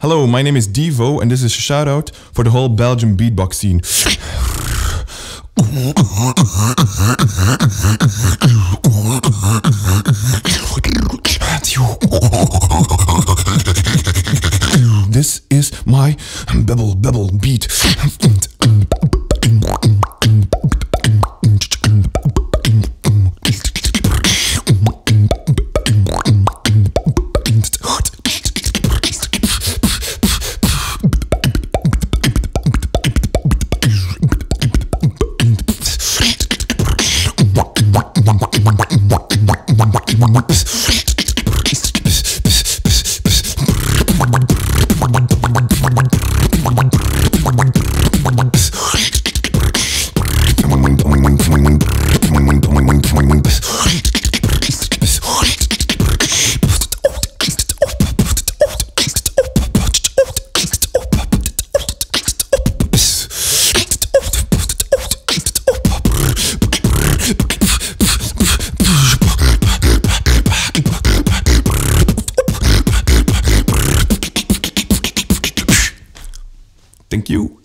Hello, my name is Devoo, and this is a shout out for the whole Belgian beatbox scene. This is my bubble bubble beat. Thank you.